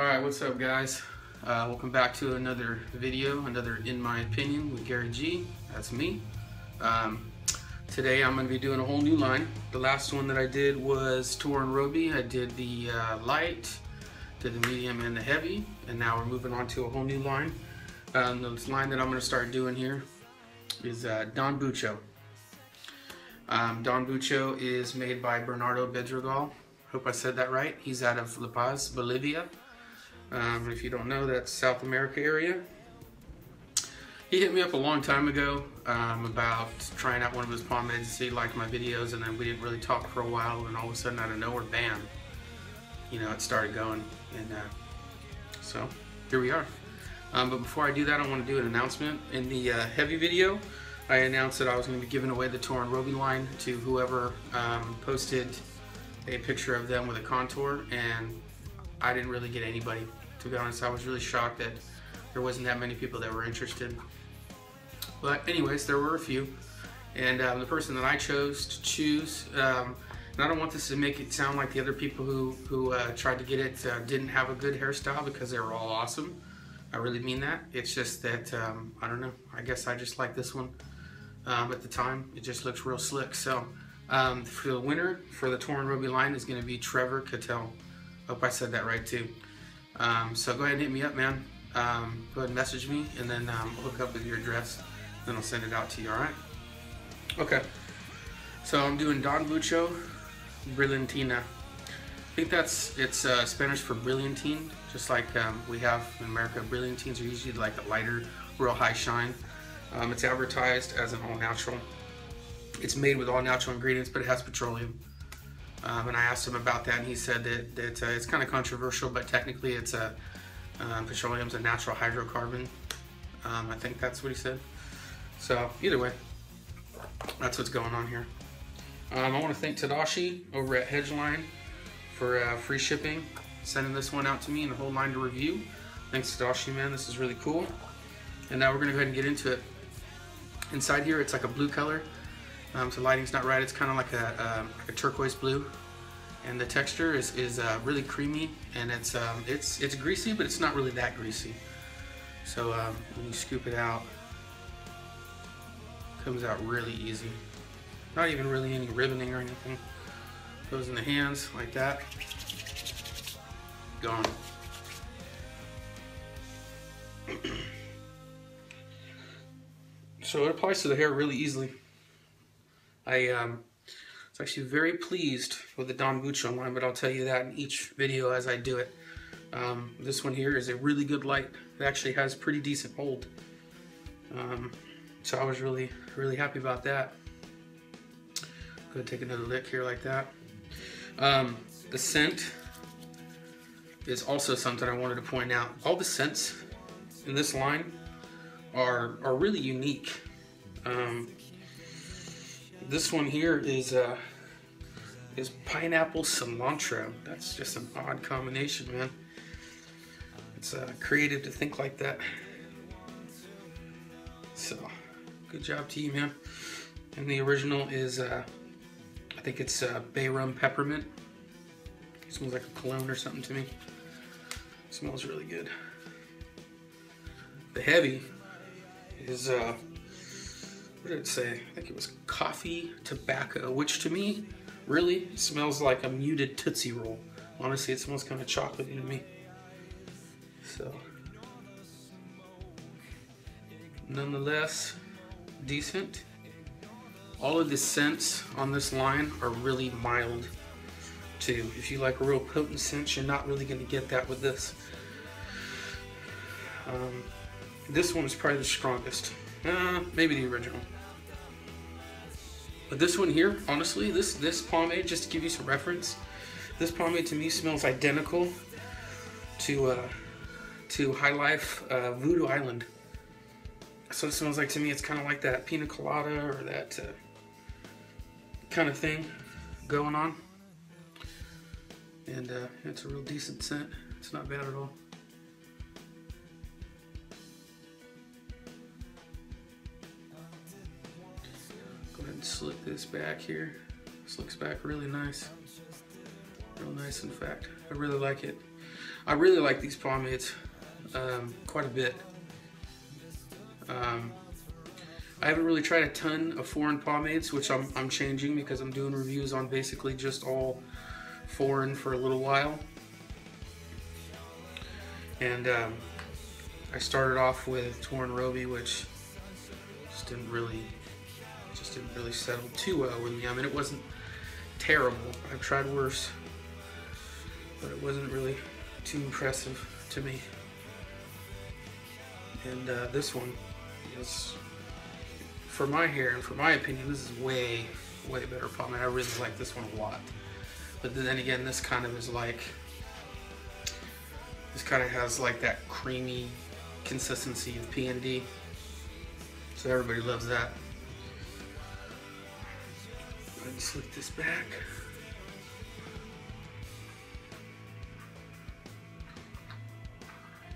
Alright, what's up guys? Uh, welcome back to another video, another In My Opinion with Gary G. That's me. Um, today I'm going to be doing a whole new line. The last one that I did was Tour and Roby. I did the uh, light, did the medium and the heavy, and now we're moving on to a whole new line. Um, the line that I'm going to start doing here is uh, Don Bucho. Um, Don Bucho is made by Bernardo Bedregal. Hope I said that right. He's out of La Paz, Bolivia. Um, if you don't know, that's South America area. He hit me up a long time ago um, about trying out one of his pomades. He liked my videos, and then we didn't really talk for a while. And all of a sudden, out of nowhere, bam! You know, it started going, and uh, so here we are. Um, but before I do that, I want to do an announcement. In the uh, heavy video, I announced that I was going to be giving away the Tour and Roby line to whoever um, posted a picture of them with a contour and I didn't really get anybody. To be honest, I was really shocked that there wasn't that many people that were interested. But anyways, there were a few. And um, the person that I chose to choose, um, and I don't want this to make it sound like the other people who, who uh, tried to get it uh, didn't have a good hairstyle because they were all awesome. I really mean that. It's just that, um, I don't know, I guess I just like this one um, at the time. It just looks real slick. So um, for the winner for the Tour and Roby line is going to be Trevor Cattell. Hope I said that right too. Um, so go ahead and hit me up, man. Um, go ahead and message me, and then um, I'll hook up with your address. Then I'll send it out to you. All right? Okay. So I'm doing Don Bucho Brillantina. I think that's it's uh, Spanish for brilliantine, just like um, we have in America. Brilliantines are usually like a lighter, real high shine. Um, it's advertised as an all natural. It's made with all natural ingredients, but it has petroleum. Um, and I asked him about that, and he said that, that uh, it's kind of controversial, but technically it's a um, petroleum's a natural hydrocarbon. Um, I think that's what he said. So either way, that's what's going on here. Um, I want to thank Tadashi over at Hedgelion for uh, free shipping, sending this one out to me and the whole line to review. Thanks Tadashi, man. This is really cool. And now we're gonna go ahead and get into it. Inside here, it's like a blue color. Um, so lighting's not right. It's kind of like a, um, a turquoise blue, and the texture is, is uh, really creamy, and it's um, it's it's greasy, but it's not really that greasy. So um, when you scoop it out, it comes out really easy. Not even really any ribboning or anything. Goes in the hands like that. Gone. so it applies to the hair really easily. I um, was actually very pleased with the Don Bucho line, but I'll tell you that in each video as I do it. Um, this one here is a really good light. It actually has pretty decent hold. Um, so I was really, really happy about that. Go ahead take another lick here like that. Um, the scent is also something I wanted to point out. All the scents in this line are, are really unique. Um, this one here is uh, is pineapple cilantro. That's just an odd combination, man. It's uh, creative to think like that. So, good job to you, man. And the original is, uh, I think it's uh, bay rum peppermint. It smells like a cologne or something to me. It smells really good. The heavy is uh, what did it say? I think it was coffee tobacco, which to me really smells like a muted Tootsie Roll. Honestly, it smells kind of chocolatey to me. So, nonetheless, decent. All of the scents on this line are really mild too. If you like a real potent scent, you're not really going to get that with this. Um, this one is probably the strongest. Uh, maybe the original. But this one here, honestly, this this pomade, just to give you some reference, this pomade to me smells identical to uh, to High Life uh, Voodoo Island. So it smells like to me, it's kind of like that pina colada or that uh, kind of thing going on. And uh, it's a real decent scent. It's not bad at all. And slick this back here. This looks back really nice. Real nice, in fact. I really like it. I really like these pomades um, quite a bit. Um, I haven't really tried a ton of foreign pomades, which I'm, I'm changing because I'm doing reviews on basically just all foreign for a little while. And um, I started off with Tourne Roby, which just didn't really, just didn't really settle too well with me. I mean, it wasn't terrible. I've tried worse, but it wasn't really too impressive to me. And uh, this one is, for my hair and for my opinion, this is way, way better pomade. I really like this one a lot. But then again, this kind of is like, this kind of has like that creamy consistency of P&D. So everybody loves that. Slick this back.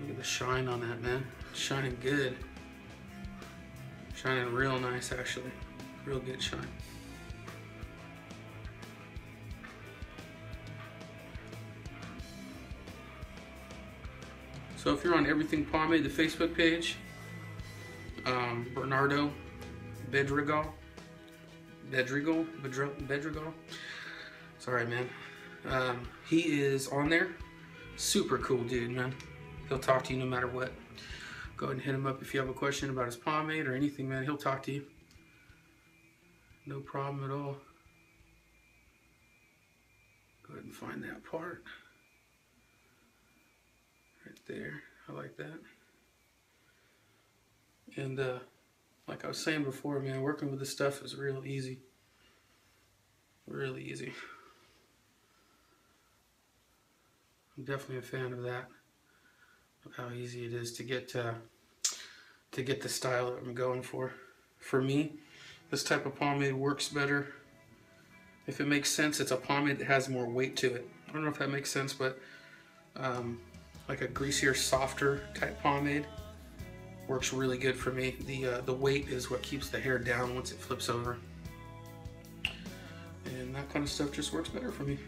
Look at the shine on that, man. shining good. Shining real nice, actually. Real good shine. So if you're on Everything Pomade, the Facebook page, um, Bernardo Bedrigal, Bedrigal, Bedrigal, sorry man, um, he is on there. Super cool dude, man. He'll talk to you no matter what. Go ahead and hit him up if you have a question about his pomade or anything, man. He'll talk to you. No problem at all. Go ahead and find that part. Right there. I like that. And uh, like I was saying before, man, working with this stuff is real easy. Really easy. I'm definitely a fan of that of how easy it is to get uh, to get the style that I'm going for. For me, this type of pomade works better. If it makes sense, it's a pomade that has more weight to it. I don't know if that makes sense, but um, like a greasier, softer type pomade works really good for me. The, uh, the weight is what keeps the hair down once it flips over. And that kind of stuff just works better for me.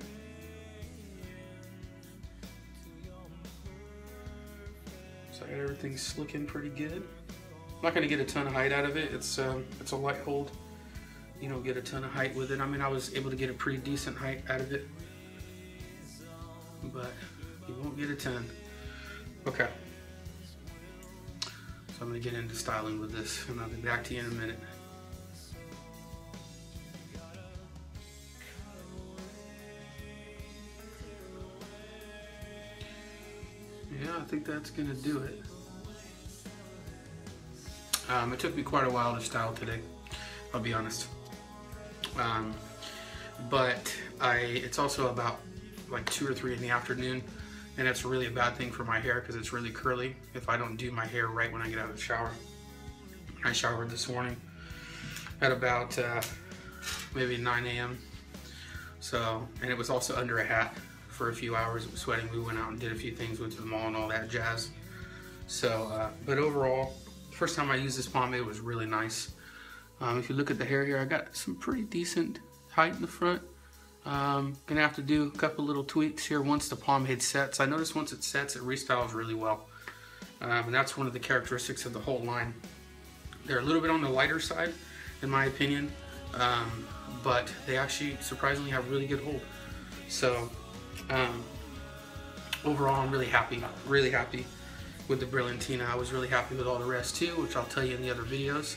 So I got everything slicking pretty good. I'm not gonna get a ton of height out of it. It's um, it's a light hold. You don't get a ton of height with it. I mean, I was able to get a pretty decent height out of it, but you won't get a ton. Okay. So I'm gonna get into styling with this, and I'll be back to you in a minute. Yeah, I think that's gonna do it. Um, it took me quite a while to style today, I'll be honest. Um, but I, it's also about like two or three in the afternoon and it's really a bad thing for my hair because it's really curly if I don't do my hair right when I get out of the shower. I showered this morning at about uh, maybe 9 a.m. So, and it was also under a hat for a few hours. It was sweating. We went out and did a few things, went to the mall and all that jazz. So, uh, but overall, first time I used this pomade was really nice. Um, if you look at the hair here, I got some pretty decent height in the front. Um, gonna have to do a couple little tweaks here once the pomade sets. I notice once it sets, it restyles really well. Um, and that's one of the characteristics of the whole line. They're a little bit on the lighter side, in my opinion, um, but they actually surprisingly have really good hold. So um, overall, I'm really happy, really happy with the Brillantina. I was really happy with all the rest too, which I'll tell you in the other videos.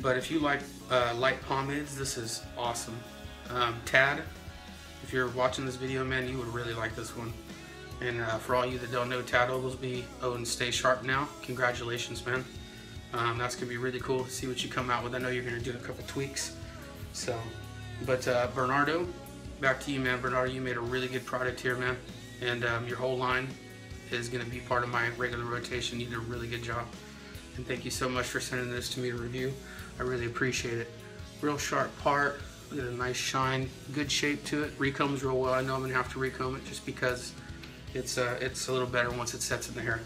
But if you like uh, light pomades, this is awesome. Um, Tad, if you're watching this video, man, you would really like this one. And uh, for all you that don't know, Tad Oglesby owns Stay Sharp now. Congratulations, man. Um, that's gonna be really cool to see what you come out with. I know you're gonna do a couple tweaks. So, but uh, Bernardo, back to you, man. Bernardo, you made a really good product here, man. And um, your whole line is gonna be part of my regular rotation. You did a really good job. And thank you so much for sending this to me to review. I really appreciate it. Real sharp part. At a nice shine, good shape to it. Recombs real well. I know I'm gonna have to recomb it just because it's uh, it's a little better once it sets in the hair.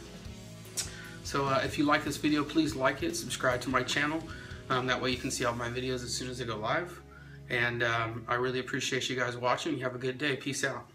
So uh, if you like this video, please like it, subscribe to my channel. Um, that way you can see all my videos as soon as they go live. And um, I really appreciate you guys watching. You have a good day. Peace out.